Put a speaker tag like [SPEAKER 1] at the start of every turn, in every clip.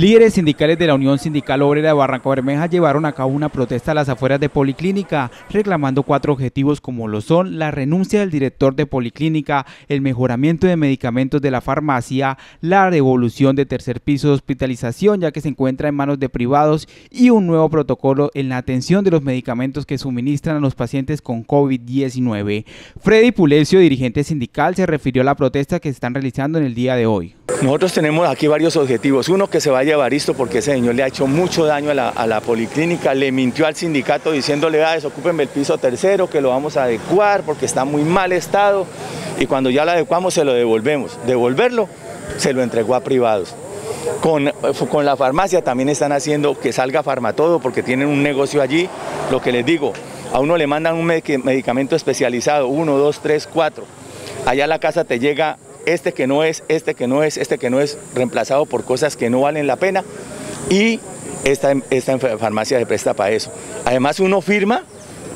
[SPEAKER 1] Líderes sindicales de la Unión Sindical Obrera de Barranco Bermeja llevaron a cabo una protesta a las afueras de Policlínica, reclamando cuatro objetivos como lo son la renuncia del director de Policlínica, el mejoramiento de medicamentos de la farmacia, la devolución de tercer piso de hospitalización ya que se encuentra en manos de privados y un nuevo protocolo en la atención de los medicamentos que suministran a los pacientes con COVID-19. Freddy Pulecio, dirigente sindical, se refirió a la protesta que se están realizando en el día de hoy.
[SPEAKER 2] Nosotros tenemos aquí varios objetivos. Uno, que se vaya a Baristo porque ese señor le ha hecho mucho daño a la, policlínica. Le mintió al sindicato diciéndole, ah, desocúpenme el piso tercero, que lo vamos a adecuar porque está muy mal estado. Y cuando ya lo adecuamos, se lo devolvemos. Devolverlo, se lo entregó a privados. Con, con la farmacia también están haciendo que salga Farmatodo porque tienen un negocio allí. Lo que les digo, a uno le mandan un medicamento especializado, uno, dos, tres, cuatro. Allá a la casa te llega este que no es, este que no es, este que no es, reemplazado por cosas que no valen la pena y esta, esta farmacia se presta para eso. Además uno firma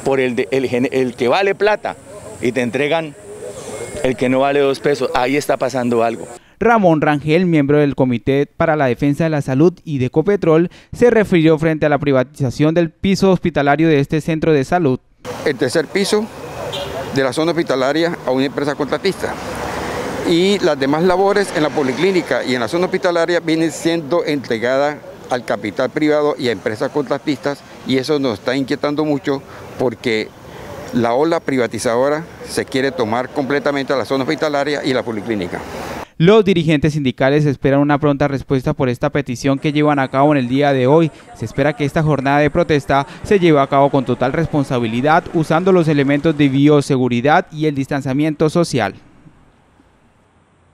[SPEAKER 2] por el, el, que vale plata y te entregan el que no vale dos pesos. Ahí está pasando algo.
[SPEAKER 1] Ramón Rangel, miembro del Comité para la Defensa de la Salud y de Ecopetrol, se refirió frente a la privatización del piso hospitalario de este centro de salud.
[SPEAKER 3] El tercer piso de la zona hospitalaria a una empresa contratista y las demás labores en la policlínica y en la zona hospitalaria vienen siendo entregadas al capital privado y a empresas contratistas y eso nos está inquietando mucho porque la ola privatizadora se quiere tomar completamente a la zona hospitalaria y la policlínica.
[SPEAKER 1] Los dirigentes sindicales esperan una pronta respuesta por esta petición que llevan a cabo en el día de hoy. Se espera que esta jornada de protesta se lleve a cabo con total responsabilidad usando los elementos de bioseguridad y el distanciamiento social.